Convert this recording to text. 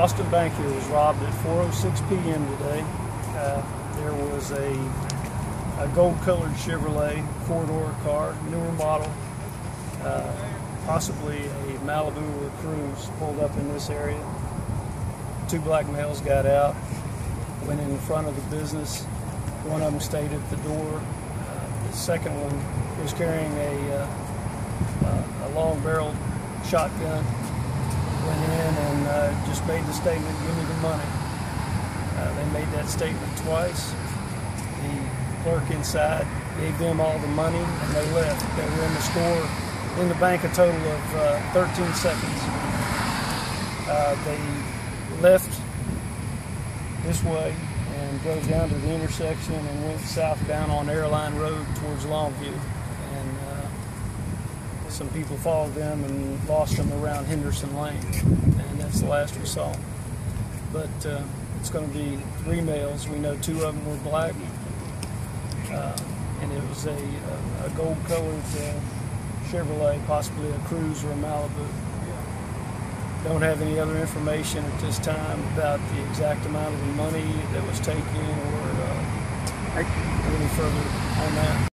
Austin Bank here was robbed at 4:06 p.m. today. Uh, there was a, a gold-colored Chevrolet four-door car, newer model, uh, possibly a Malibu or a Cruze, pulled up in this area. Two black males got out, went in front of the business. One of them stayed at the door. Uh, the second one was carrying a, uh, a long-barreled shotgun went in and uh, just made the statement, give me the money. Uh, they made that statement twice. The clerk inside gave them all the money and they left. They were in the store, in the bank a total of uh, 13 seconds. Uh, they left this way and drove down to the intersection and went southbound on Airline Road towards Longview. And uh, some people followed them and lost them around Henderson Lane, and that's the last we saw. But uh, it's going to be three males. We know two of them were black, uh, and it was a, a, a gold-colored uh, Chevrolet, possibly a Cruze or a Malibu. Don't have any other information at this time about the exact amount of the money that was taken or uh, any further on that.